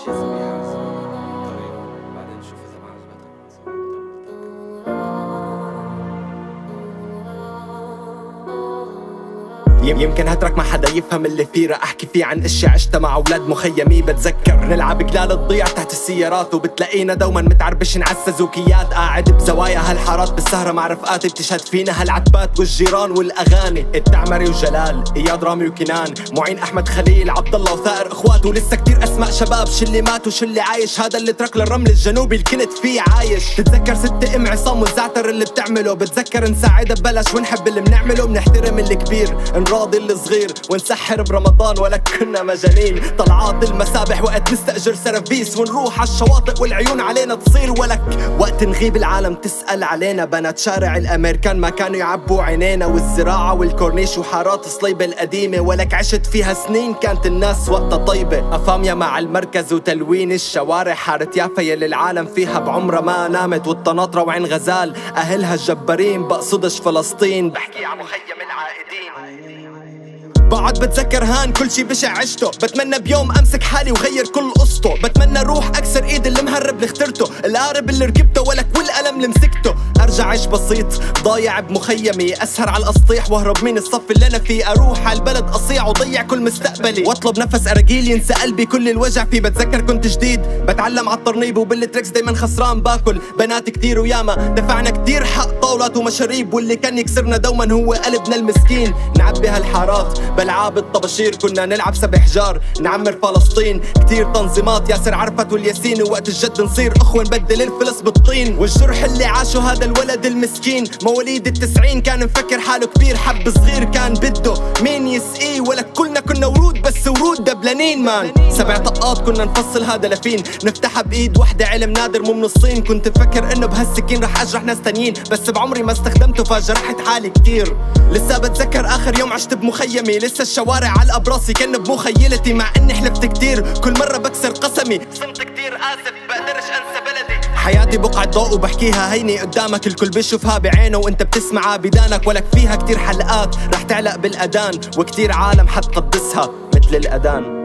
She's يمكن هترك ما حدا يفهم اللي فيه. أحكي فيه عن أشياء عشتها مع أولاد مخيمي. بتذكر نلعب قلال تضيع تحت السيارات وبتلاقينا دوما متعربشين على السزوكيات قاعد بزوايا هالحارات بالسهرة مع رفقاتي بتشهد فينا هالعتبات والجيران والأغاني. التعمري وجلال إياد رامي وكنان معين أحمد خليل عبد الله وثائر اخواته ولسه كتير أسماء شباب شلي مات وشلي عايش. هذا اللي ترك للرمل الجنوبي اللي كنت فيه عايش. تتذكر ست أم عصام والزعتر اللي بتعمله. بتذكر نساعدها ببلاش ونحب اللي بنعمله. بنحترم الكبير الصغير ونسحر برمضان ولا كنا مجانين. طلعات المسابح وقت نستأجر سرافيس ونروح على الشواطئ والعيون علينا تصير ولك. وقت نغيب العالم تسأل علينا بنات شارع الأمريكان ما كانوا يعبوا عينينا. والزراعة والكورنيش وحارات صليبة القديمة ولك عشت فيها سنين كانت الناس وقتها طيبة. أفاميا مع المركز وتلوين الشوارع حارة يافا يلي العالم فيها بعمرها ما نامت والطناطرة وعين غزال أهلها الجبارين بقصدش فلسطين. بحكي عن مخيم Hallelujah. بقعد بتذكر هان كل شي بشع عشته. بتمنى بيوم أمسك حالي وغير كل قصته. بتمنى روح أكسر إيد اللي مهرب اللي اخترته القارب اللي ركبته ولك والقلم اللي مسكته. أرجع عيش بسيط ضايع بمخيمي. أسهر على الأسطيح وأهرب من الصف اللي أنا فيه. أروح على البلد أصيع وضيع كل مستقبلي. وأطلب نفس اراجيل ينسى قلبي كل الوجع فيه. بتذكر كنت جديد بتعلم على الطرنيب وبالتريكس دايما خسران. باكل بنات كتير وياما. دفعنا كتير حق طاولات ومشاريب. واللي كان يكسرنا دوما هو قلبنا المسكين. نعبي هالحارات. بالعاب الطباشير كنا نلعب سبع حجار نعمر فلسطين. كتير تنظيمات ياسر عرفات والياسين وقت الجد نصير. اخوة نبدل الفلس بالطين. والجرح اللي عاشه هذا الولد المسكين. مواليد التسعين كان مفكر حاله كبير حب صغير كان بده. مين يسقيه ولا دبلانين مان. سبع طقات كنا نفصل هذا لفين. نفتحها بإيد وحدة علم نادر مو من الصين. كنت فكر إنه بهالسكين رح أجرح ناس تانيين. بس بعمري ما استخدمته فجرحت حالي كتير. لسه بتذكر آخر يوم عشت بمخيمي. لسه الشوارع على براسي كان بمخيلتي. مع إني حلفت كتير. كل مرة بكسر قسمي. صمت كتير آسف بقدرش أنسى بلدي. حياتي بقعة ضوء وبحكيها هيني قدامك. الكل بيشوفها بعينه وأنت بتسمعها. بدانك ولك فيها كتير حلقات. رح تعلق بالأذان وكتير عالم حتقدسها. مثل الأذان.